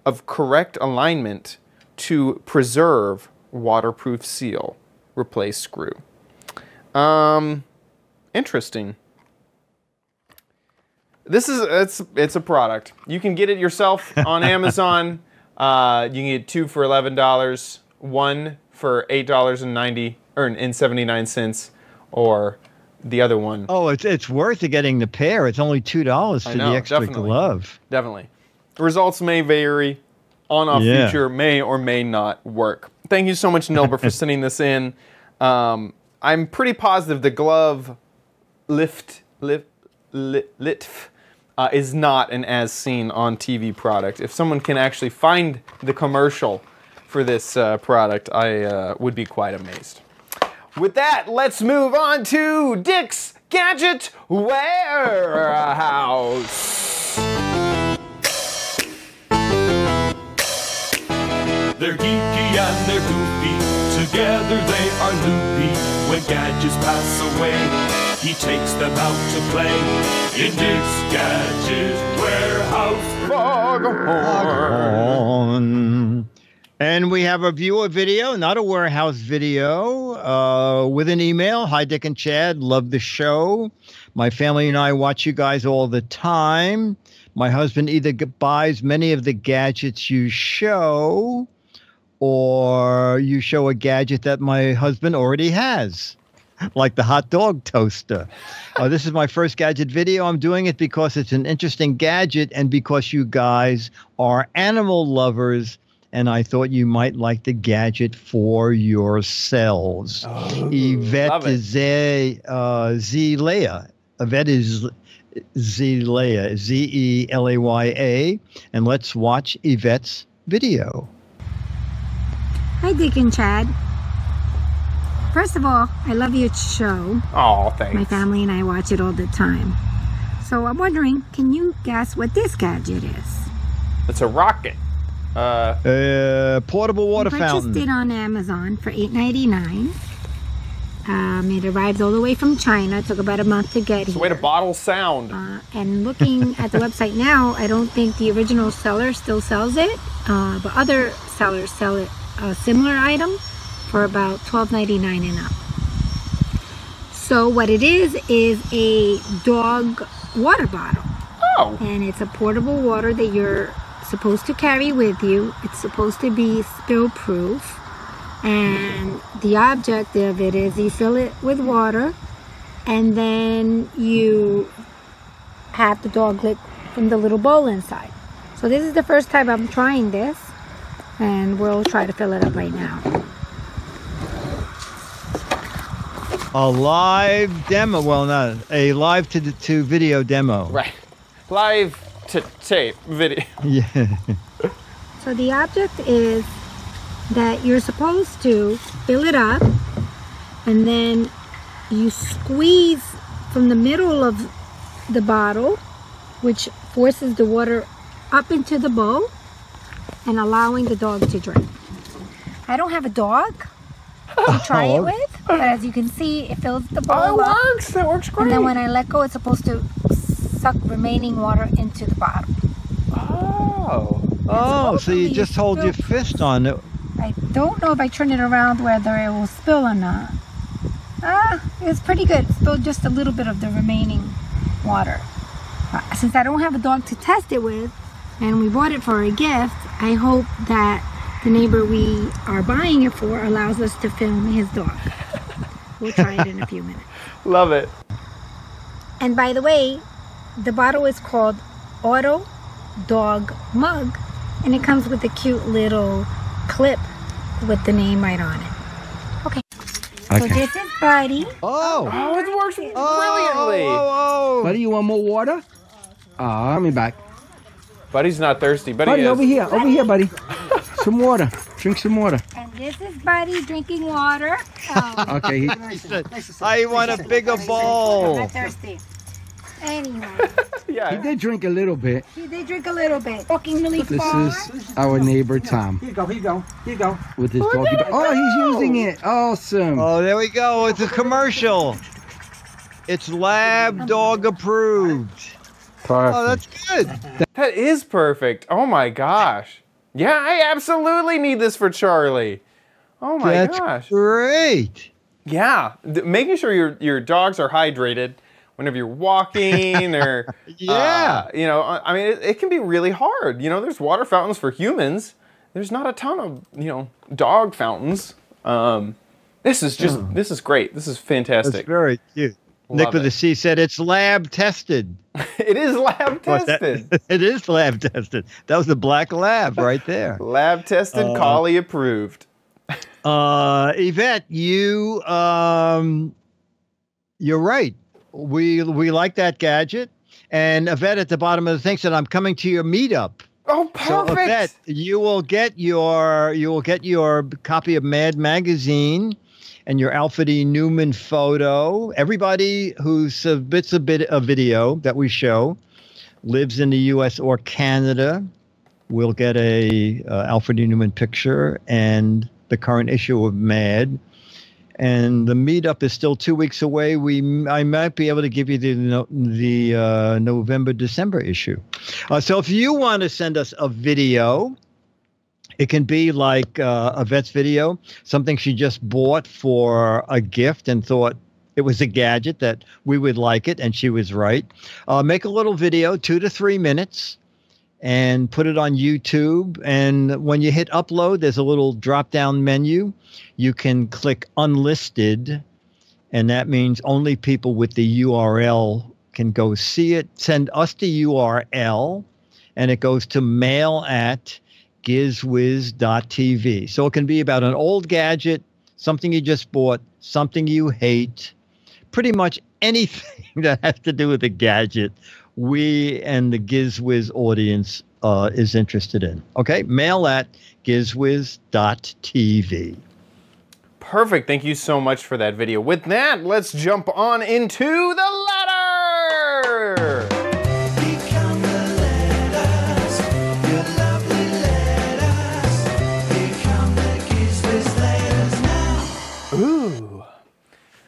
of correct alignment to preserve waterproof seal. Replace screw. Um, interesting. This is it's it's a product. You can get it yourself on Amazon. Uh, you can get two for eleven dollars, one for eight dollars and ninety or in seventy nine cents, or the other one. Oh, it's it's worth it getting the pair. It's only two dollars for know, the extra definitely. glove. Definitely. Results may vary. On off Yeah. feature may or may not work. Thank you so much, Nilber, for sending this in. Um, I'm pretty positive the glove lift lift lit, litf uh, is not an as seen on TV product. If someone can actually find the commercial for this uh, product, I uh, would be quite amazed. With that, let's move on to Dick's Gadget Warehouse. They're geeky and they're goofy. Together they are loopy. When gadgets pass away, he takes them out to play. In Dick's Gadget Warehouse. On. And we have a viewer video, not a warehouse video, uh, with an email. Hi, Dick and Chad. Love the show. My family and I watch you guys all the time. My husband either buys many of the gadgets you show, or you show a gadget that my husband already has, like the hot dog toaster. Uh, this is my first gadget video. I'm doing it because it's an interesting gadget and because you guys are animal lovers. And I thought you might like the gadget for yourselves. Yvette love it. Z, uh, Zelaya. Yvette is Zelaya, Z E L A Y A. And let's watch Yvette's video. Hi, Dick and Chad. First of all, I love your show. Oh, thanks. My family and I watch it all the time. So I'm wondering, can you guess what this gadget is? It's a rocket. Uh, Uh, portable water Purchased fountain. it on Amazon for $8.99. Um, it arrived all the way from China. It took about a month to get it's a here. way to bottle sound. Uh, and looking at the website now, I don't think the original seller still sells it, uh, but other sellers sell it a similar item for about $12.99 and up. So what it is is a dog water bottle. Oh. And it's a portable water that you're supposed to carry with you. It's supposed to be spill proof. And the object of it is you fill it with water and then you have the dog lick from the little bowl inside. So this is the first time I'm trying this and we'll try to fill it up right now. A live demo. Well, not a live to to video demo. Right. Live to tape video. Yeah. So the object is that you're supposed to fill it up and then you squeeze from the middle of the bottle, which forces the water up into the bowl and allowing the dog to drink. I don't have a dog to try it with, but as you can see, it fills the bowl Oh, it up. works. That works great. And then when I let go, it's supposed to suck remaining water into the bottle. Oh. Oh, so you just hold your fist on it. I don't know if I turn it around whether it will spill or not. Ah, it's pretty good. It spilled just a little bit of the remaining water. Uh, Since I don't have a dog to test it with, and we bought it for a gift, I hope that the neighbor we are buying it for allows us to film his dog. We'll try it in a few minutes. Love it. And by the way, the bottle is called Auto Dog Mug, and it comes with a cute little clip with the name right on it. Okay. So this is Buddy. Oh. Oh, it works brilliantly. Oh, Buddy, you want more water? Ah, let me back. Buddy's not thirsty. Buddy, Buddy, is. over here, over here, buddy. Some water. Drink some water. And this is Buddy drinking water. Oh, Okay. he- I want a bigger I'm bowl. not thirsty. Anyway, Yeah. He did drink a little bit. He did drink a little bit. Walking really This far. is our neighbor Tom Here you go. Here you go. Here you go. with his doggy. bag. Oh, he's using it. Awesome. Oh, there we go. It's a commercial. It's lab dog approved. Perfect. Oh, that's good. That is perfect. Oh my gosh. Yeah, I absolutely need this for Charlie. Oh my That's gosh. great. Yeah, making sure your your dogs are hydrated whenever you're walking or Yeah. uh, you know, I mean, it, it can be really hard. You know, there's water fountains for humans. There's not a ton of you know dog fountains. Um, this is just this is great. This is fantastic. very cute. Nick Love with it. C said it's lab tested. it is lab that? tested. it is lab tested. That was the black lab right there. lab tested, Uh, collie approved. Uh, Yvette, you um, you're right. We we like that gadget. And Yvette at the bottom of the thing said, "I'm coming to your meetup." Oh, So perfect. Yvette, you will get your you will get your copy of Mad Magazine and your Alfred E. Neuman photo. Everybody who submits a bit a video that we show lives in the U.S. or Canada will get a uh, Alfred E. Neuman picture and the current issue of Mad. And the meetup is still two weeks away. We I might be able to give you the the uh, November December issue. Uh, so if you want to send us a video, it can be like uh, Yvette's video, something she just bought for a gift and thought it was a gadget that we would like it, and she was right. Uh, make a little video, two to three minutes, and put it on YouTube. And when you hit upload, there's a little drop down menu. You can click unlisted, and that means only people with the URL can go see it. Send us the URL, and it goes to mail at gizwiz.tv. So it can be about an old gadget, something you just bought, something you hate, pretty much anything that has to do with a gadget. We and the GizWiz audience uh, is interested in. Okay, mail at gizwiz.tv. Perfect. Thank you so much for that video. With that, let's jump on into the letter. Ooh.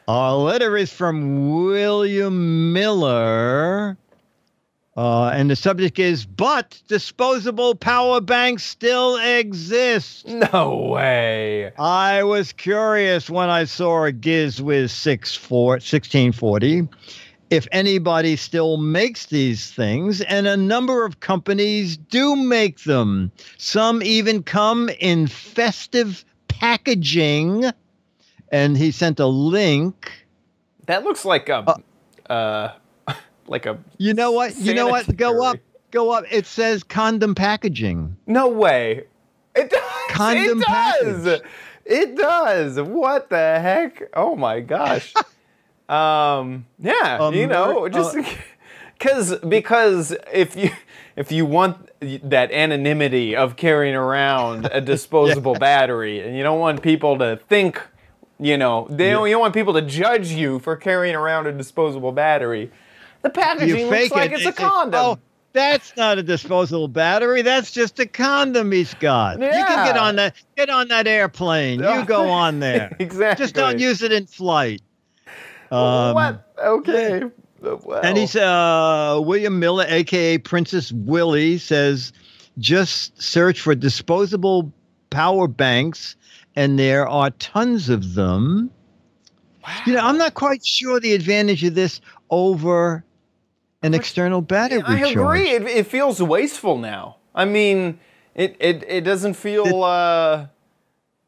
Our letter is from William Miller. Uh, and the subject is, but disposable power banks still exist. No way. I was curious when I saw a GizWiz 64 1640 if anybody still makes these things, and a number of companies do make them. Some even come in festive packaging. And he sent a link. That looks like a, uh, like a. You know what? You know what? Go up. Go up. It says condom packaging. No way. It does. Condom it does. It does. What the heck? Oh my gosh. um. Yeah. Um, you know, uh, just because because if you if you want that anonymity of carrying around a disposable battery, and you don't want people to think. You know, they don't, you don't want people to judge you for carrying around a disposable battery. The packaging looks like it. it's a condom. Oh, that's not a disposable battery. That's just a condom he's got. You can get on that. Get on that airplane. You go on there. exactly. Just don't use it in flight. Um, what? Okay. And he's uh, William Miller, aka Princess Willie, says just search for disposable power banks, and there are tons of them. Wow. You know, I'm not quite sure the advantage of this over an external battery I charge. agree. It, it feels wasteful now. I mean, it it, it doesn't feel. uh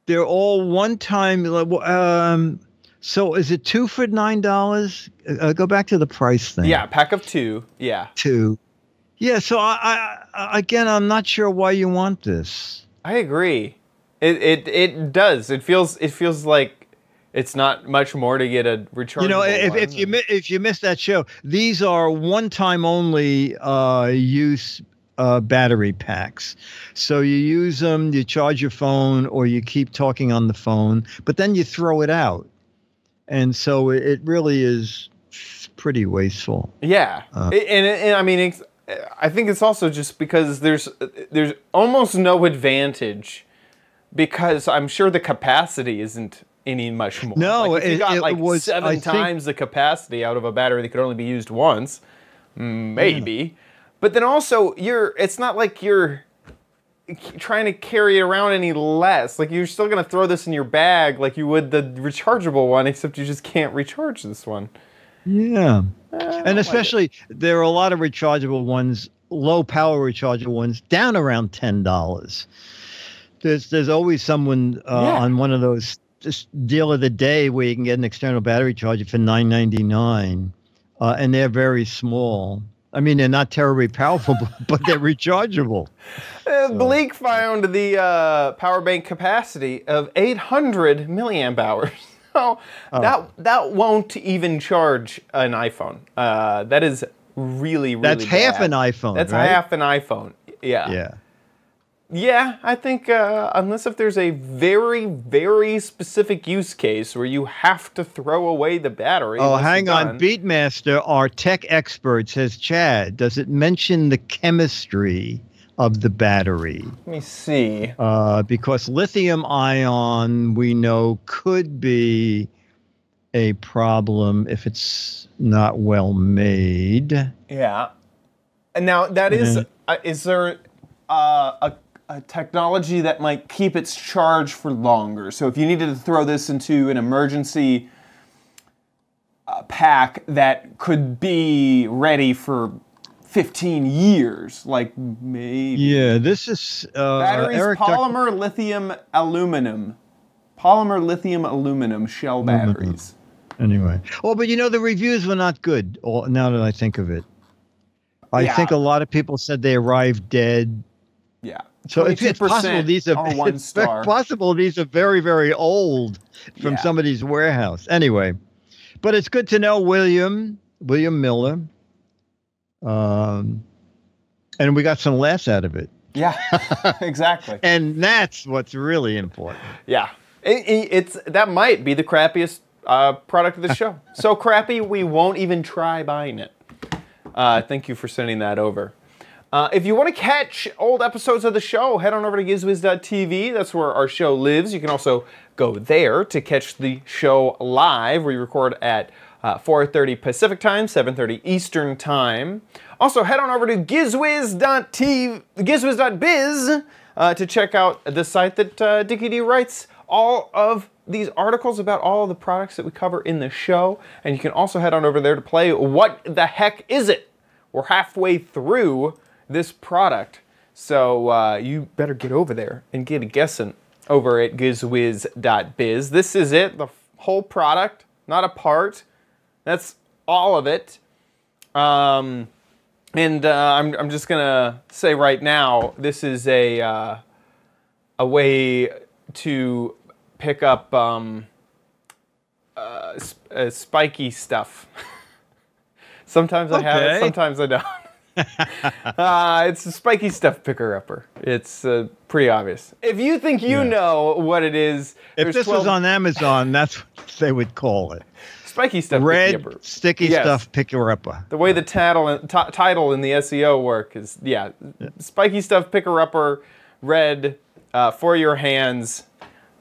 They're all one time. Um, so is it two for nine dollars? Uh, go back to the price thing. Yeah, pack of two. Yeah, two. Yeah. So I, I, I again, I'm not sure why you want this. I agree. It it it does. It feels it feels like it's not much more to get a return. You know, if, if you if you missed that show, these are one time only uh, use uh, battery packs. So you use them, you charge your phone, or you keep talking on the phone, but then you throw it out. And so it, it really is pretty wasteful. Yeah, Uh. I- and, and I mean, it's, I think it's also just because there's there's almost no advantage because I'm sure the capacity isn't any much more. No, like it- got it like was- seven I think- times the capacity out of a battery that could only be used once, maybe. But then also, you're it's not like you're trying to carry it around any less. Like you're still gonna throw this in your bag like you would the rechargeable one, except you just can't recharge this one. Yeah. Like and especially there are a lot of rechargeable ones, low power rechargeable ones, down around ten dollars. There's there's always someone uh, Yeah. on one of those deal of the day where you can get an external battery charger for nine ninety nine, uh, and they're very small. I mean, they're not terribly powerful, but- they're rechargeable. Uh, Bleak found the uh, power bank capacity of 800 milliamp hours. So Oh. that that won't even charge an iPhone. Uh, that is really really. That's half an iPhone, That's right? half an iPhone. Yeah. Yeah. Yeah, I think uh, unless if there's a very very specific use case where you have to throw away the battery. Oh, hang on. Beatmaster, our tech expert, says, Chad, does it mention the chemistry of the battery? Let me see. Uh, because lithium ion, we know, could be a problem if it's not well made. Yeah. And now that is uh, is there uh, a, a technology that might keep its charge for longer? So if you needed to throw this into an emergency uh, pack that could be ready for 15 years, like maybe Yeah, this is uh, batteries Eric polymer lithium aluminum. Polymer lithium aluminum shell batteries. Anyway, well, but you know the reviews were not good. Now that I think of it, I Yeah. think a lot of people said they arrived dead. Yeah. So it's, it's possible these are, are one star. possible these are very very old from Yeah. somebody's warehouse. Anyway, but it's good to know William William Miller. Um, and we got some laughs out of it, Yeah, exactly. and that's what's really important. Yeah, it, it- it's that might be the crappiest uh, product of the show. so crappy, we won't even try buying it. Uh, thank you for sending that over. Uh, if you want to catch old episodes of the show, head on over to gizwiz.tv. That's where our show lives. You can also go there to catch the show live. We record at uh, 4.30 Pacific Time, 7.30 Eastern Time. Also, head on over to gizwiz.tv, gizwiz.biz uh, to check out the site that uh, Dickie D writes all of these articles about all of the products that we cover in the show. And you can also head on over there to play What the Heck Is It? We're halfway through this product. So uh, you better get over there and get a guessing over at gizwiz.biz. This is it, the whole product, not a part. That's all of it. Um, and uh, I'm, I'm just gonna say right now, this is a uh, a way to pick up um, uh, sp- uh, spiky stuff. sometimes I have it, sometimes I don't. Uh, it's a spiky stuff picker upper. It's uh, pretty obvious. If you think you know what it is, If this 12 was on Amazon, that's what they would call it. spiky stuff Red picker upper. sticky Yes. stuff picker upper. The way the title t- title in the SEO work is yeah, spiky stuff picker upper, red uh, for your hands,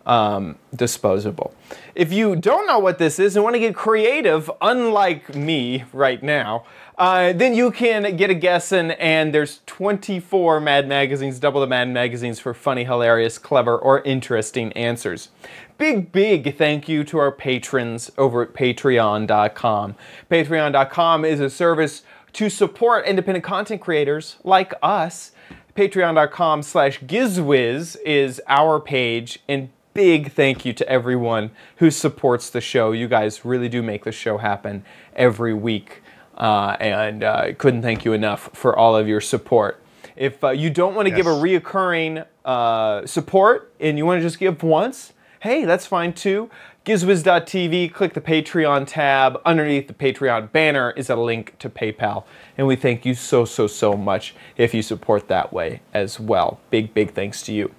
um, disposable. If you don't know what this is and want to get creative, unlike me right now, uh, then you can get a guessing. And there's 24 Mad magazines, double the Mad magazines for funny, hilarious, clever, or interesting answers. Big, big thank you to our patrons over at patreon.com. Patreon.com is a service to support independent content creators like us. Patreon.com slash gizwiz is our page, and big thank you to everyone who supports the show. You guys really do make the show happen every week, uh, and uh, couldn't thank you enough for all of your support. If uh, you don't want to give a reoccurring uh, support and you want to just give once, hey, that's fine too. Gizwiz.tv, click the Patreon tab. Underneath the Patreon banner is a link to PayPal. And we thank you so, so, so much if you support that way as well. Big, big thanks to you.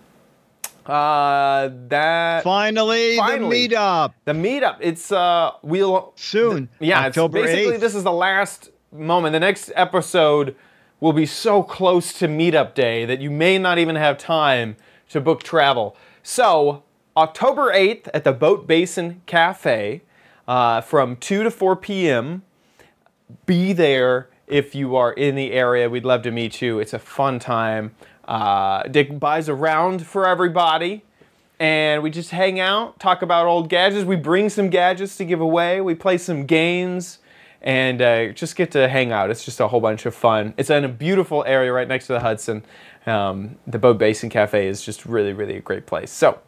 Uh, that finally, finally the meetup. The meetup. It's uh, we'll soon. yeah, October it's basically 8th. this is the last moment. The next episode will be so close to meetup day that you may not even have time to book travel. So October 8th at the Boat Basin Cafe uh, from 2 to 4 p.m. Be there if you are in the area. We'd love to meet you. It's a fun time. Uh, Dick buys a round for everybody and we just hang out, talk about old gadgets. We bring some gadgets to give away. We play some games and uh, just get to hang out. It's just a whole bunch of fun. It's in a beautiful area right next to the Hudson. Um, the Boat Basin Cafe is just really, really a great place. So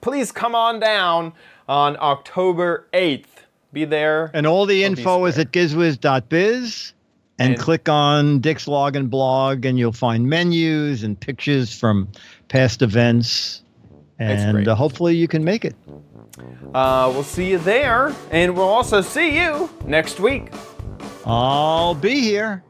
please come on down on October 8th. Be there. And all the info is at gizwiz.biz. And, And- click on Dick's log and blog, and you'll find menus and pictures from past events. And uh, hopefully you can make it. Uh, we'll see you there, and we'll also see you next week. I'll be here.